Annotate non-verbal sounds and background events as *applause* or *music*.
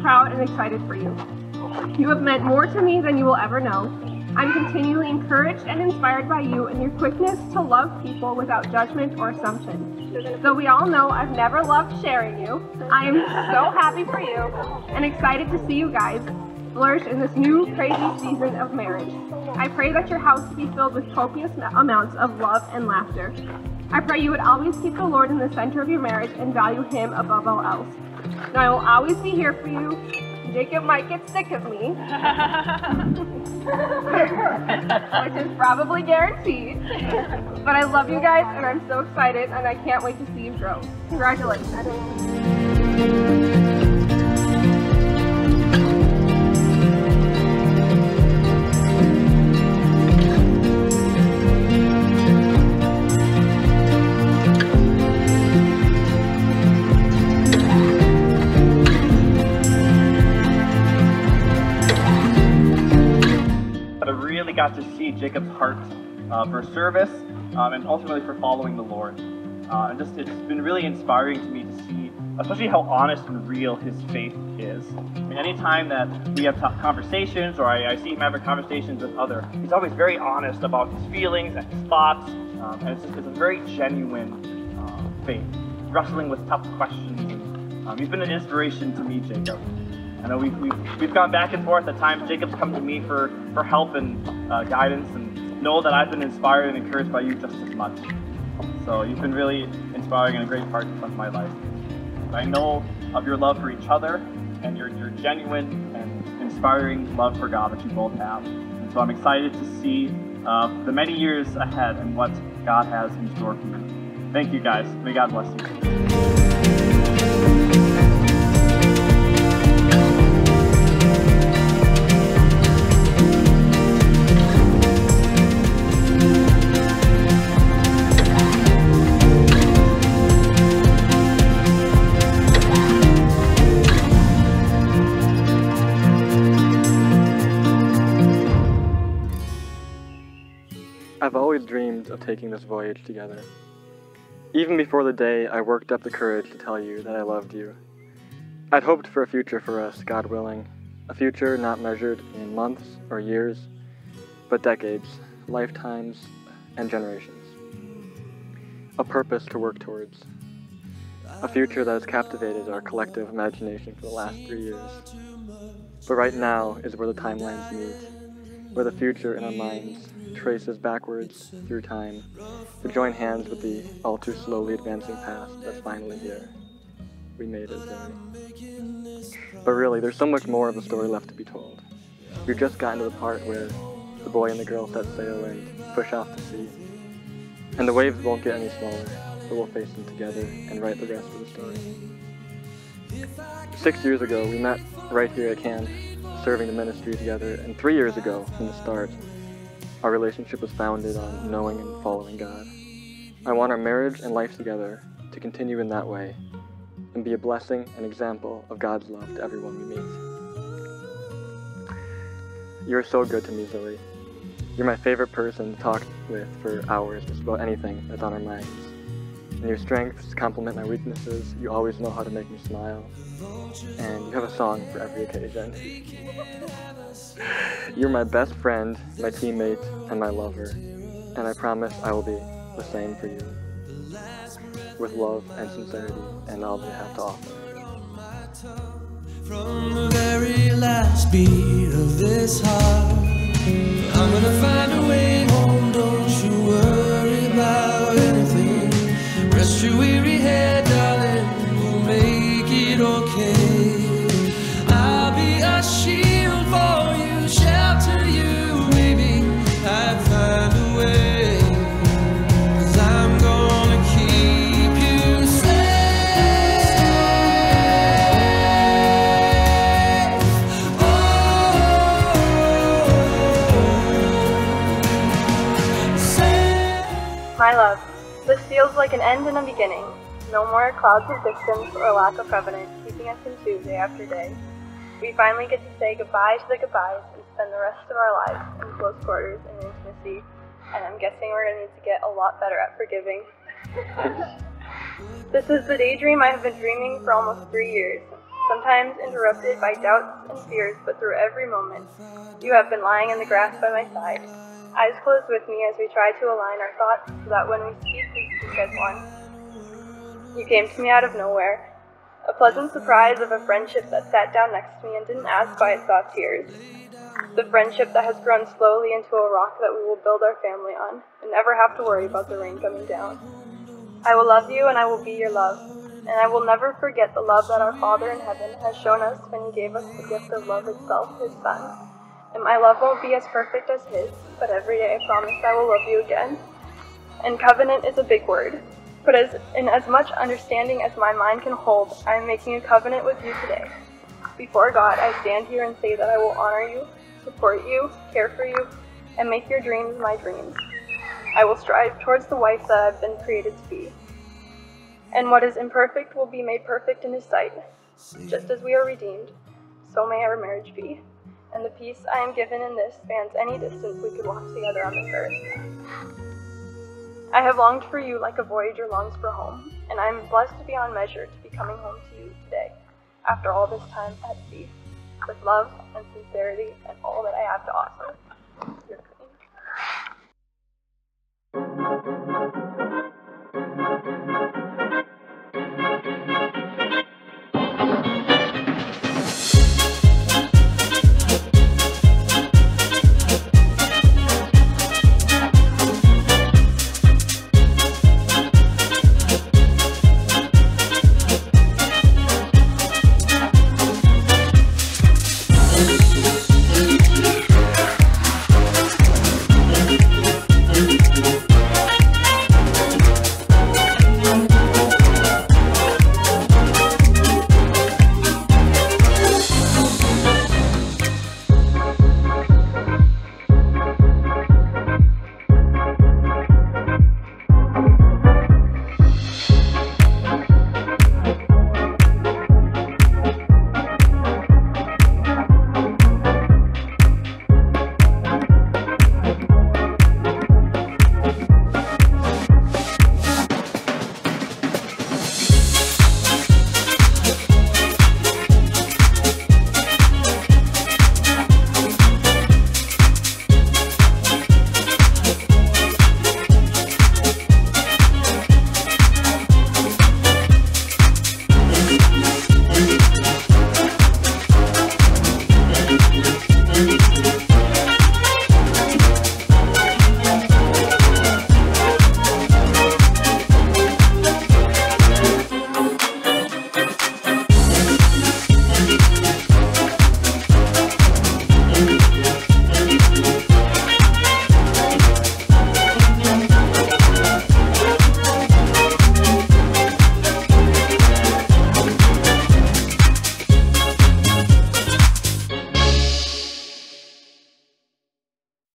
proud and excited for you. You have meant more to me than you will ever know. I'm continually encouraged and inspired by you and your quickness to love people without judgment or assumption. Though we all know I've never loved sharing you, I am so happy for you and excited to see you guys flourish in this new crazy season of marriage. I pray that your house be filled with copious amounts of love and laughter. I pray you would always keep the Lord in the center of your marriage and value Him above all else. Now, I will always be here for you. Jacob might get sick of me, *laughs* which is probably guaranteed. But I love you guys, and I'm so excited, and I can't wait to see you grow. Congratulations. Got to see Jacob's heart uh, for service um, and ultimately for following the Lord. Uh, and just it's been really inspiring to me to see, especially how honest and real his faith is. I mean, anytime that we have tough conversations or I, I see him having conversations with other, he's always very honest about his feelings and his thoughts. Um, and it's, just, it's a very genuine uh, faith, wrestling with tough questions. Um, he's been an inspiration to me, Jacob. I know we've, we've, we've gone back and forth. At times, Jacob's come to me for, for help and uh, guidance, and know that I've been inspired and encouraged by you just as much. So you've been really inspiring and a great part of my life. I know of your love for each other and your, your genuine and inspiring love for God that you both have. And so I'm excited to see uh, the many years ahead and what God has in store for you. Thank you guys. May God bless you. Always dreamed of taking this voyage together. Even before the day I worked up the courage to tell you that I loved you. I'd hoped for a future for us, God willing. A future not measured in months or years, but decades, lifetimes, and generations. A purpose to work towards. A future that has captivated our collective imagination for the last three years. But right now is where the timelines meet, where the future in our minds traces backwards through time to join hands with the all too slowly advancing past that's finally here. We made it. But really, there's so much more of the story left to be told. We've just gotten to the part where the boy and the girl set sail and push off to sea. And the waves won't get any smaller, but we'll face them together and write the rest of the story. Six years ago, we met right here at camp, serving the ministry together, and three years ago, from the start, our relationship was founded on knowing and following God. I want our marriage and life together to continue in that way and be a blessing and example of God's love to everyone we meet. You're so good to me, Zoe. You're my favorite person to talk with for hours just about anything that's on our minds. And your strengths complement my weaknesses. You always know how to make me smile. And you have a song for every occasion. *laughs* You're my best friend, my teammate, and my lover, and I promise I will be the same for you. With love and sincerity and all they have to offer. From the very last beat of this heart, I'm gonna find a way Rest your weary feels like an end and a beginning. No more clouds of distance or lack of covenant keeping us in two day after day. We finally get to say goodbye to the goodbyes and spend the rest of our lives in close quarters and intimacy. And I'm guessing we're gonna need to get a lot better at forgiving. *laughs* this is the daydream I have been dreaming for almost three years. sometimes interrupted by doubts and fears, but through every moment, you have been lying in the grass by my side, eyes closed with me as we try to align our thoughts so that when we speak, we speak as one. You came to me out of nowhere, a pleasant surprise of a friendship that sat down next to me and didn't ask why it saw tears. The friendship that has grown slowly into a rock that we will build our family on and never have to worry about the rain coming down. I will love you and I will be your love, and I will never forget the love that our Father in heaven has shown us when He gave us the gift of love itself, His Son. And my love won't be as perfect as His, but every day I promise I will love you again. And covenant is a big word, but as in as much understanding as my mind can hold, I am making a covenant with you today. Before God, I stand here and say that I will honor you, support you, care for you, and make your dreams my dreams. I will strive towards the wife that I've been created to be. And what is imperfect will be made perfect in His sight. Just as we are redeemed, so may our marriage be. And the peace I am given in this spans any distance we could walk together on this earth. I have longed for you like a voyager longs for home, and I am blessed beyond measure to be coming home to you today, after all this time at sea, with love and sincerity and all that I have to offer.